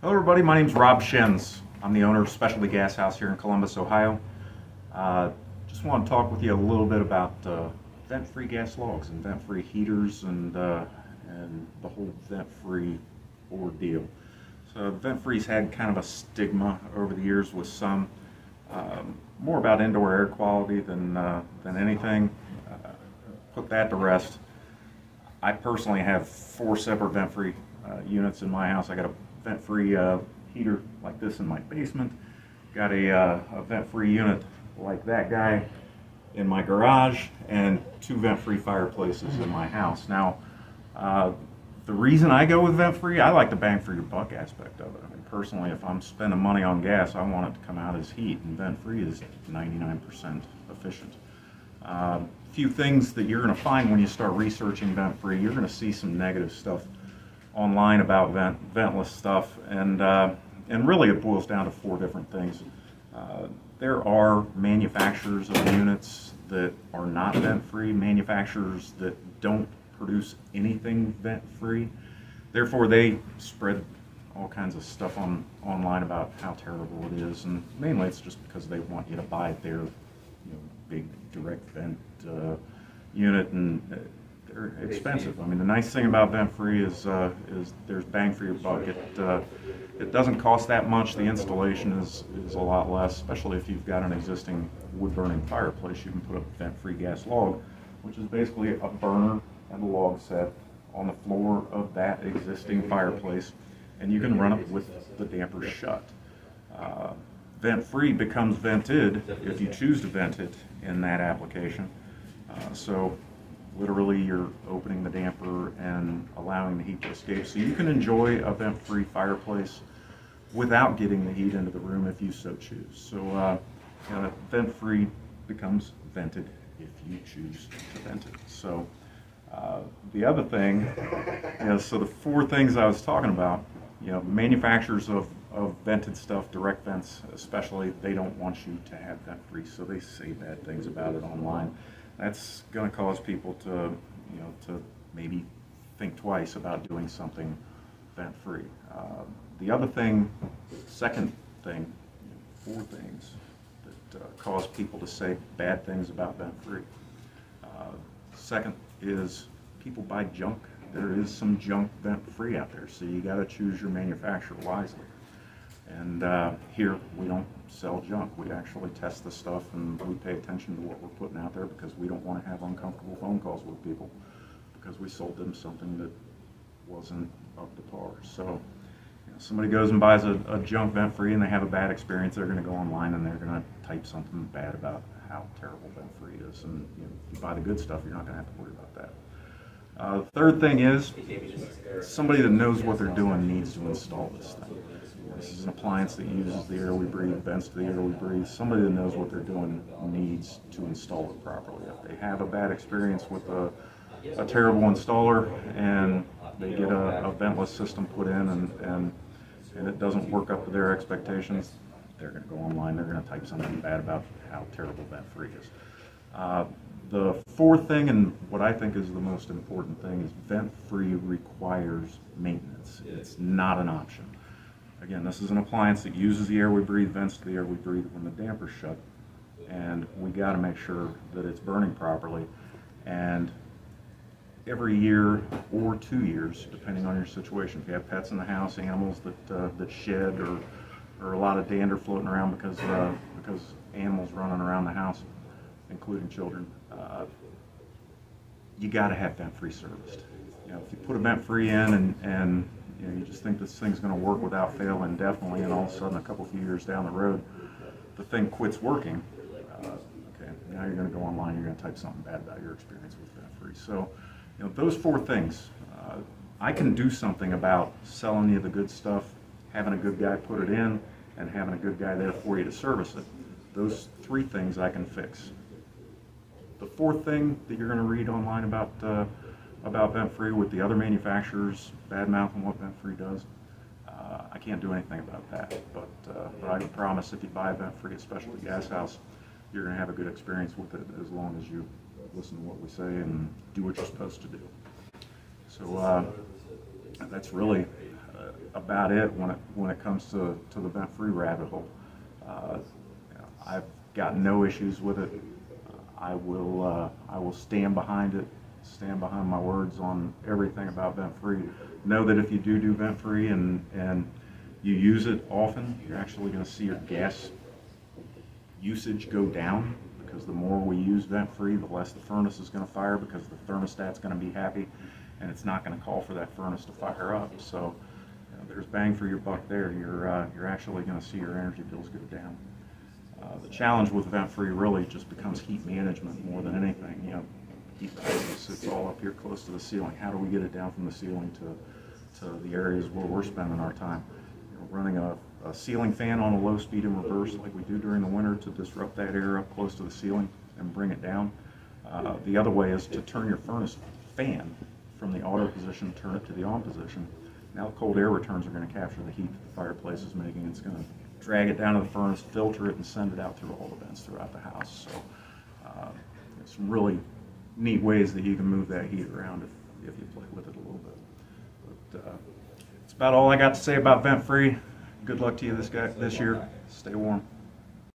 Hello, everybody. My name is Rob Schenz. I'm the owner of Specialty Gas House here in Columbus, Ohio. Uh, just want to talk with you a little bit about uh, vent-free gas logs and vent-free heaters and uh, and the whole vent-free ordeal. So vent-free's had kind of a stigma over the years with some, um, more about indoor air quality than uh, than anything. Uh, put that to rest. I personally have four separate vent-free uh, units in my house. I got a vent-free uh, heater like this in my basement. Got a, uh, a vent-free unit like that guy in my garage and two vent-free fireplaces in my house. Now, uh, the reason I go with vent-free, I like the bang for your buck aspect of it. I mean, personally, if I'm spending money on gas, I want it to come out as heat, and vent-free is 99% efficient. A um, few things that you're going to find when you start researching vent-free, you're going to see some negative stuff online about vent, ventless stuff, and uh, and really it boils down to four different things. Uh, there are manufacturers of units that are not vent-free, manufacturers that don't produce anything vent-free. Therefore, they spread all kinds of stuff on online about how terrible it is, and mainly it's just because they want you to buy their you know, big direct vent uh, unit, and expensive. I mean, the nice thing about vent free is uh, is there's bang for your buck. It uh, it doesn't cost that much. The installation is is a lot less, especially if you've got an existing wood burning fireplace. You can put a vent free gas log, which is basically a burner and a log set on the floor of that existing fireplace, and you can run it with the damper shut. Uh, vent free becomes vented if you choose to vent it in that application. Uh, so literally you're opening the damper and allowing the heat to escape. So you can enjoy a vent-free fireplace without getting the heat into the room if you so choose. So uh, you know, vent-free becomes vented if you choose to vent it. So uh, the other thing, you know, so the four things I was talking about, you know, manufacturers of, of vented stuff, direct vents especially, they don't want you to have vent-free, so they say bad things about it online that's going to cause people to, you know, to maybe think twice about doing something vent-free. Uh, the other thing, second thing, four things that uh, cause people to say bad things about vent-free. Uh, second is people buy junk. There is some junk vent-free out there, so you got to choose your manufacturer wisely. And uh, here, we don't sell junk. We actually test the stuff and we pay attention to what we're putting out there because we don't want to have uncomfortable phone calls with people because we sold them something that wasn't up to par. So, you know, somebody goes and buys a, a junk vent free and they have a bad experience, they're going to go online and they're going to type something bad about how terrible vent free is. And you know, you buy the good stuff, you're not going to have to worry about that. Uh, third thing is somebody that knows what they're doing needs to install this thing. This is an appliance that uses the air we breathe, vents to the air we breathe. Somebody that knows what they're doing needs to install it properly. If they have a bad experience with a, a terrible installer and they get a, a ventless system put in and, and, and it doesn't work up to their expectations, they're going to go online, they're going to type something bad about how terrible vent-free is. Uh, the fourth thing, and what I think is the most important thing, is vent-free requires maintenance. It's not an option. Again, this is an appliance that uses the air we breathe, vents to the air we breathe when the damper's shut. And we got to make sure that it's burning properly. And every year or two years, depending on your situation. If you have pets in the house, animals that uh, that shed, or or a lot of dander floating around because uh, because animals running around the house, including children, uh, you got to have vent-free serviced. You know, if you put a vent-free in and and you know, you just think this thing's going to work without fail indefinitely, and all of a sudden, a couple few years down the road, the thing quits working. Uh, okay, now you're going to go online, you're going to type something bad about your experience with vent-free. So, you know, those four things, uh, I can do something about selling you the good stuff, having a good guy put it in, and having a good guy there for you to service it. Those three things I can fix. The fourth thing that you're going to read online about uh, about vent-free with the other manufacturers bad mouthing what vent-free does. Uh, I can't do anything about that, but, uh, but I can promise if you buy a vent-free at Specialty Gas House, you're going to have a good experience with it as long as you listen to what we say and do what you're supposed to do. So uh, that's really uh, about it when it when it comes to, to the vent free rabbit hole. Uh, I've got no issues with it. I will uh, I will stand behind it, stand behind my words on everything about vent free. Know that if you do do vent free and and you use it often, you're actually going to see your gas usage go down because the more we use vent free, the less the furnace is going to fire because the thermostat's going to be happy and it's not going to call for that furnace to fire up. So there's bang for your buck there. You're uh, you're actually going to see your energy bills go down. Uh, the challenge with vent free really just becomes heat management more than anything. You know, heat pipes, it's all up here close to the ceiling. How do we get it down from the ceiling to, to the areas where we're spending our time? You know, running a, a ceiling fan on a low speed in reverse like we do during the winter to disrupt that air up close to the ceiling and bring it down. Uh, the other way is to turn your furnace fan from the auto position, turn it to the on position. Now the cold air returns are going to capture the heat that the fireplace is making. It's going to drag it down to the furnace, filter it, and send it out through all the vents throughout the house. So uh, it's some really neat ways that you can move that heat around if, if you play with it a little bit. But uh, that's about all I got to say about vent free. Good luck to you this guy this year. Stay warm.